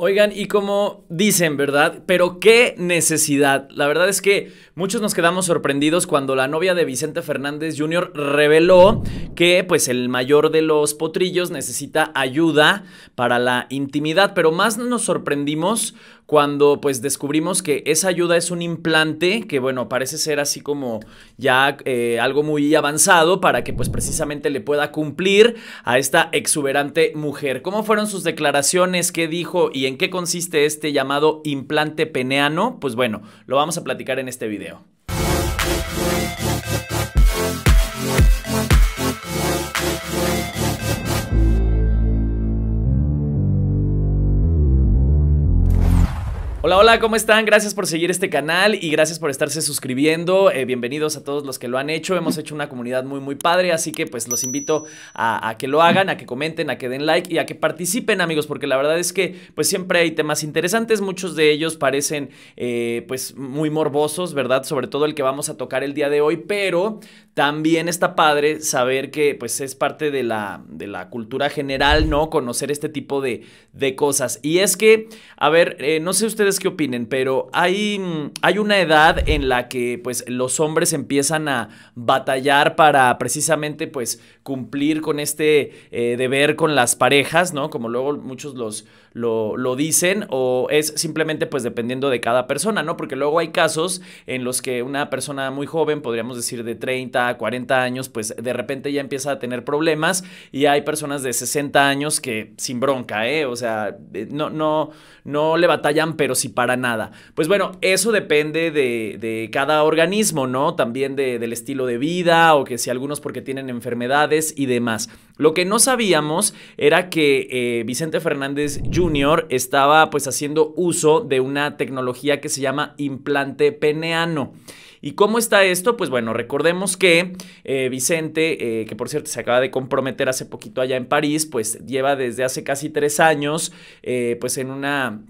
Oigan, y como dicen, ¿verdad? Pero qué necesidad. La verdad es que muchos nos quedamos sorprendidos cuando la novia de Vicente Fernández Jr. reveló que pues el mayor de los potrillos necesita ayuda para la intimidad, pero más nos sorprendimos cuando pues descubrimos que esa ayuda es un implante que bueno, parece ser así como ya eh, algo muy avanzado para que pues precisamente le pueda cumplir a esta exuberante mujer. ¿Cómo fueron sus declaraciones? ¿Qué dijo? ¿Y en qué consiste este llamado implante peneano? Pues bueno, lo vamos a platicar en este video. Hola, hola, ¿cómo están? Gracias por seguir este canal y gracias por estarse suscribiendo. Eh, bienvenidos a todos los que lo han hecho. Hemos hecho una comunidad muy, muy padre, así que pues los invito a, que lo hagan, a que comenten, a que den like y a que participen, amigos, porque la verdad es que pues siempre hay temas interesantes. Muchos de ellos parecen eh, pues muy morbosos, ¿verdad? Sobre todo el que vamos a tocar el día de hoy, pero también está padre saber que pues es parte de la, de la cultura general, ¿no? Conocer este tipo de, de cosas. Y es que, a ver, eh, no sé ustedes qué opinen, pero hay, hay una edad en la que pues los hombres empiezan a batallar para precisamente pues cumplir con este eh, deber con las parejas, ¿no? Como luego muchos los, lo, dicen, o es simplemente pues dependiendo de cada persona, ¿no? Porque luego hay casos en los que una persona muy joven, podríamos decir de 30, 40 años, pues de repente ya empieza a tener problemas y hay personas de 60 años que sin bronca, ¿eh? O sea, eh, no, no, no le batallan, pero sí para nada. Pues bueno, eso depende de, cada organismo, ¿no? También del estilo de vida o que si algunos porque tienen enfermedades y demás. Lo que no sabíamos era que eh, Vicente Fernández Jr. estaba pues haciendo uso de una tecnología que se llama implante peneano. ¿Y cómo está esto? Pues bueno, recordemos que eh, Vicente, eh, que por cierto se acaba de comprometer hace poquito allá en París, pues lleva desde hace casi tres años, pues en una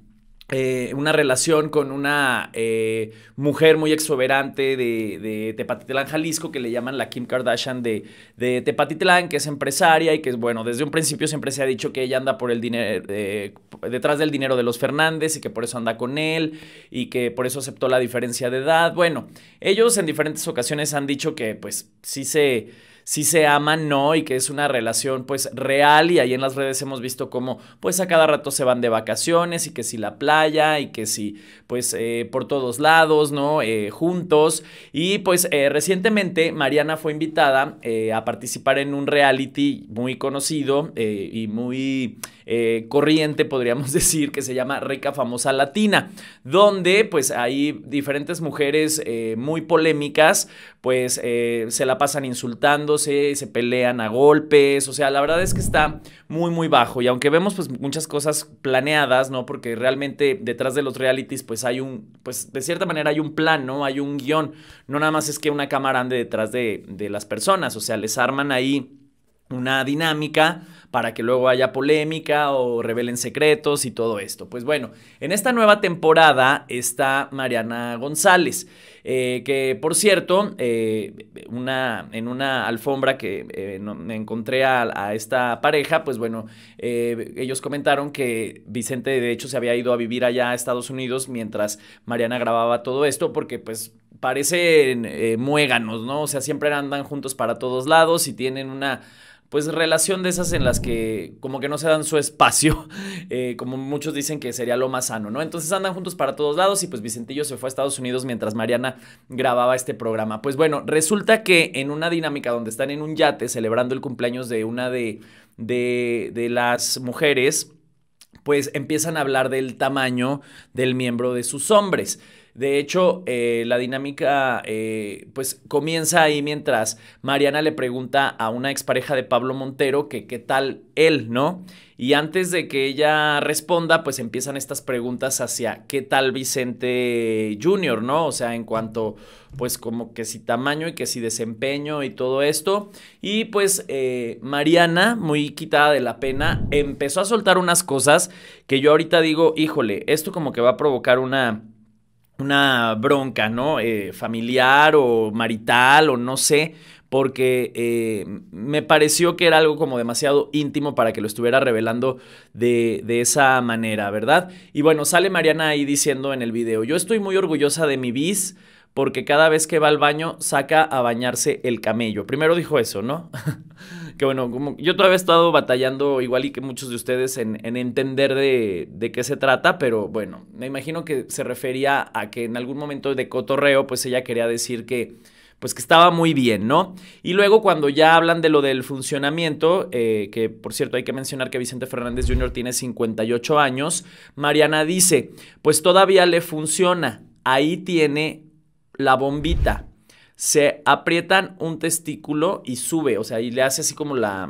eh, una relación con una eh, mujer muy exuberante de, Tepatitlán, Jalisco, que le llaman la Kim Kardashian de, Tepatitlán, que es empresaria y que, bueno, desde un principio siempre se ha dicho que ella anda por el dinero, eh, detrás del dinero de los Fernández y que por eso anda con él y que por eso aceptó la diferencia de edad. Bueno, ellos en diferentes ocasiones han dicho que, pues, sí se si se aman, no, y que es una relación pues real y ahí en las redes hemos visto cómo pues a cada rato se van de vacaciones y que si la playa y que si pues eh, por todos lados, ¿no? Eh, juntos y pues eh, recientemente Mariana fue invitada a participar en un reality muy conocido y muy corriente, podríamos decir, que se llama Rica Famosa Latina, donde pues hay diferentes mujeres muy polémicas, pues se la pasan insultando, se pelean a golpes, o sea, la verdad es que está muy, muy bajo. Y aunque vemos pues muchas cosas planeadas, ¿no? Porque realmente detrás de los realities pues hay un, pues de cierta manera hay un plan, ¿no? Hay un guion. No nada más es que una cámara ande detrás de, de las personas, o sea, les arman ahí una dinámica para que luego haya polémica o revelen secretos y todo esto. Pues bueno, en esta nueva temporada está Mariana González, eh, que por cierto, eh, una, en una alfombra que eh, me encontré a, esta pareja, pues bueno, ellos comentaron que Vicente de hecho se había ido a vivir allá a Estados Unidos mientras Mariana grababa todo esto, porque pues parecen muéganos, ¿no? O sea, siempre andan juntos para todos lados y tienen una pues relación de esas en las que como que no se dan su espacio, eh, como muchos dicen que sería lo más sano, ¿no? Entonces andan juntos para todos lados y pues Vicentillo se fue a Estados Unidos mientras Mariana grababa este programa. Pues bueno, resulta que en una dinámica donde están en un yate celebrando el cumpleaños de una de, de, de las mujeres, pues empiezan a hablar del tamaño del miembro de sus hombres. De hecho, eh, la dinámica eh, pues comienza ahí mientras Mariana le pregunta a una expareja de Pablo Montero que qué tal él, ¿no? Y antes de que ella responda, pues empiezan estas preguntas hacia qué tal Vicente Jr., ¿no? O sea, en cuanto, pues como que si tamaño y que si desempeño y todo esto. Y pues eh, Mariana, muy quitada de la pena, empezó a soltar unas cosas que yo ahorita digo, híjole, esto como que va a provocar una una bronca, ¿no? Eh, familiar o marital o no sé, porque eh, me pareció que era algo como demasiado íntimo para que lo estuviera revelando de, de, esa manera, ¿verdad? Y bueno, sale Mariana ahí diciendo en el video, yo estoy muy orgullosa de mi bis porque cada vez que va al baño saca a bañarse el camello. Primero dijo eso, ¿no? que bueno, como yo todavía he estado batallando, igual y que muchos de ustedes, en, entender de, qué se trata, pero bueno, me imagino que se refería a que en algún momento de cotorreo, pues ella quería decir que pues que estaba muy bien, ¿no? Y luego cuando ya hablan de lo del funcionamiento, eh, que por cierto hay que mencionar que Vicente Fernández Jr. tiene 58 años, Mariana dice, pues todavía le funciona, ahí tiene la bombita se aprietan un testículo y sube, o sea, y le hace así como la,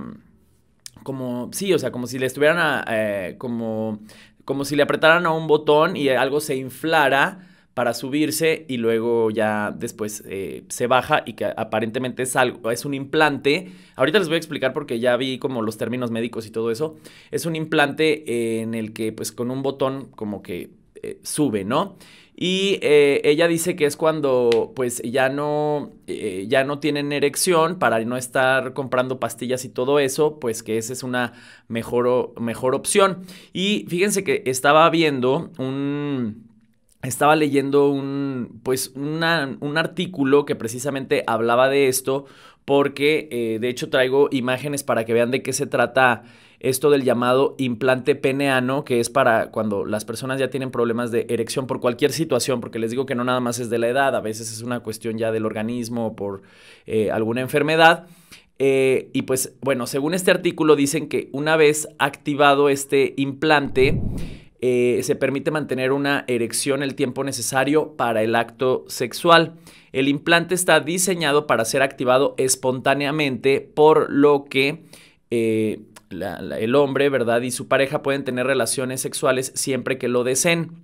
como, sí, o sea, como si le estuvieran, a, eh, como, como si le apretaran a un botón y algo se inflara para subirse y luego ya después eh, se baja y que aparentemente es algo, es un implante. Ahorita les voy a explicar porque ya vi como los términos médicos y todo eso. Es un implante en el que pues con un botón como que eh, sube, ¿no? Y eh, ella dice que es cuando pues ya no, eh, ya no tienen erección para no estar comprando pastillas y todo eso, pues que esa es una mejor, mejor opción. Y fíjense que estaba viendo un... Estaba leyendo un, pues un artículo que precisamente hablaba de esto porque de hecho traigo imágenes para que vean de qué se trata esto del llamado implante peneano, que es para cuando las personas ya tienen problemas de erección por cualquier situación, porque les digo que no nada más es de la edad, a veces es una cuestión ya del organismo o por eh, alguna enfermedad. Eh, y pues bueno, según este artículo dicen que una vez activado este implante, eh, se permite mantener una erección el tiempo necesario para el acto sexual. El implante está diseñado para ser activado espontáneamente, por lo que el hombre, ¿verdad? Y su pareja pueden tener relaciones sexuales siempre que lo deseen.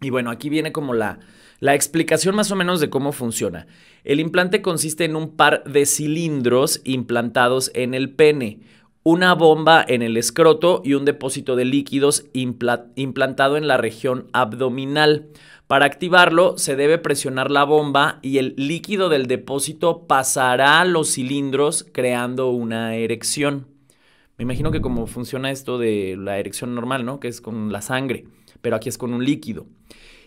Y bueno, aquí viene como la, la explicación más o menos de cómo funciona. El implante consiste en un par de cilindros implantados en el pene, una bomba en el escroto y un depósito de líquidos implantado en la región abdominal. Para activarlo se debe presionar la bomba y el líquido del depósito pasará a los cilindros creando una erección. Me imagino que como funciona esto de la erección normal, ¿no? Que es con la sangre, pero aquí es con un líquido.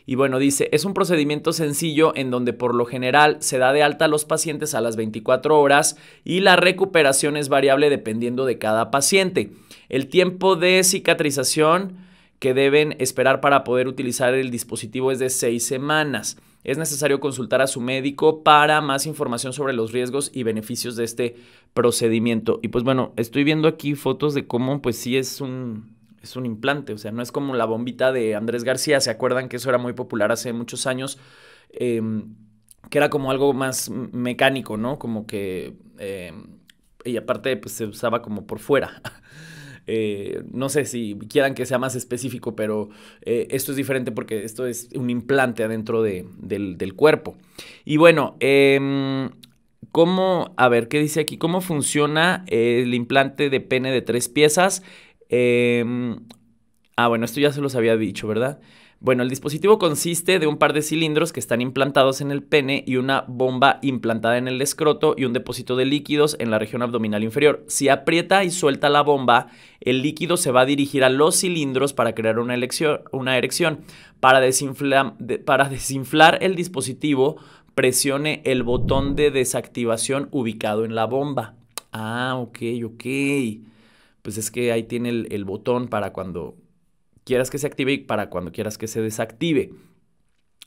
Y bueno, dice, es un procedimiento sencillo en donde por lo general se da de alta a los pacientes a las 24 horas y la recuperación es variable dependiendo de cada paciente. El tiempo de cicatrización que deben esperar para poder utilizar el dispositivo es de 6 semanas es necesario consultar a su médico para más información sobre los riesgos y beneficios de este procedimiento. Y pues bueno, estoy viendo aquí fotos de cómo pues sí es un, es un implante, o sea, no es como la bombita de Andrés García, ¿se acuerdan que eso era muy popular hace muchos años? Em, que era como algo más mecánico, ¿no? Como que... Em, y aparte pues se usaba como por fuera. Eh, no sé si quieran que sea más específico, pero eh, esto es diferente porque esto es un implante adentro del, cuerpo. Y bueno, em, ¿cómo, a ver, qué dice aquí? ¿Cómo funciona el implante de pene de tres piezas? Em, ah, bueno, esto ya se los había dicho, ¿verdad? Bueno, el dispositivo consiste de un par de cilindros que están implantados en el pene y una bomba implantada en el escroto y un depósito de líquidos en la región abdominal inferior. Si aprieta y suelta la bomba, el líquido se va a dirigir a los cilindros para crear una, erección. Para, para desinflar el dispositivo, presione el botón de desactivación ubicado en la bomba. Ah, ok, ok. Pues es que ahí tiene el botón para cuando quieras que se active y para cuando quieras que se desactive.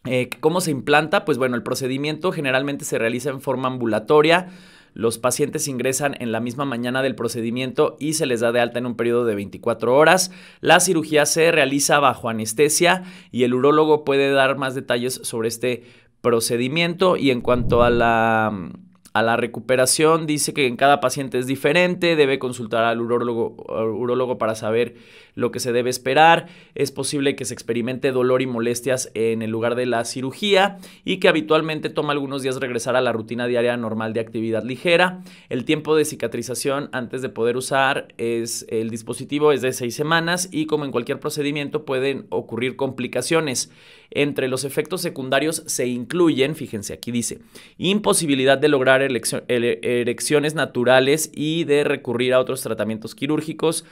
Eh, ¿Cómo se implanta? Pues bueno, el procedimiento generalmente se realiza en forma ambulatoria. Los pacientes ingresan en la misma mañana del procedimiento y se les da de alta en un periodo de 24 horas. La cirugía se realiza bajo anestesia y el urólogo puede dar más detalles sobre este procedimiento. Y en cuanto a la a la recuperación. Dice que en cada paciente es diferente, debe consultar al urólogo, para saber lo que se debe esperar. Es posible que se experimente dolor y molestias en el lugar de la cirugía y que habitualmente toma algunos días regresar a la rutina diaria normal de actividad ligera. El tiempo de cicatrización antes de poder usar es el dispositivo es de seis semanas y como en cualquier procedimiento pueden ocurrir complicaciones. Entre los efectos secundarios se incluyen, fíjense, aquí dice, imposibilidad de lograr erecciones naturales y de recurrir a otros tratamientos quirúrgicos.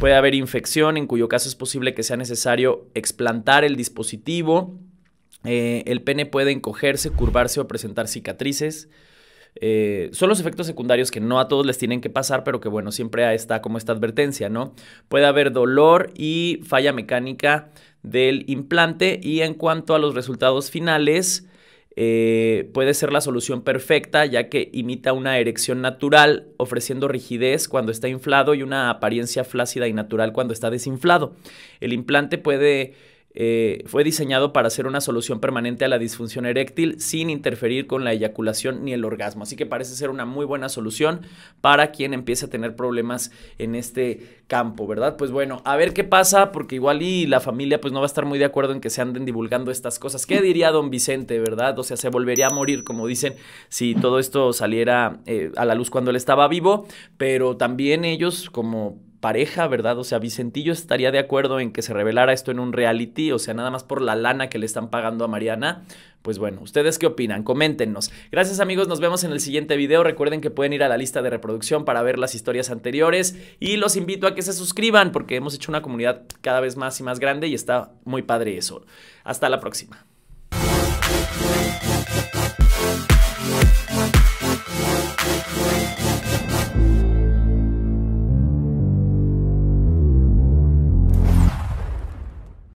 Puede haber infección, en cuyo caso es posible que sea necesario explantar el dispositivo. Eh, el pene puede encogerse, curvarse o presentar cicatrices. Eh, son los efectos secundarios que no a todos les tienen que pasar, pero que bueno, siempre está como esta advertencia, ¿no? Puede haber dolor y falla mecánica del implante y en cuanto a los resultados finales, eh, puede ser la solución perfecta ya que imita una erección natural ofreciendo rigidez cuando está inflado y una apariencia flácida y natural cuando está desinflado. El implante puede eh, fue diseñado para ser una solución permanente a la disfunción eréctil sin interferir con la eyaculación ni el orgasmo. Así que parece ser una muy buena solución para quien empiece a tener problemas en este campo, ¿verdad? Pues bueno, a ver qué pasa, porque igual y la familia pues no va a estar muy de acuerdo en que se anden divulgando estas cosas. ¿Qué diría don Vicente, verdad? O sea, se volvería a morir, como dicen, si todo esto saliera eh, a la luz cuando él estaba vivo, pero también ellos como pareja, ¿verdad? O sea, Vicentillo estaría de acuerdo en que se revelara esto en un reality, o sea, nada más por la lana que le están pagando a Mariana. Pues bueno, ¿ustedes qué opinan? Coméntenos. Gracias amigos, nos vemos en el siguiente video. Recuerden que pueden ir a la lista de reproducción para ver las historias anteriores y los invito a que se suscriban porque hemos hecho una comunidad cada vez más y más grande y está muy padre eso. Hasta la próxima.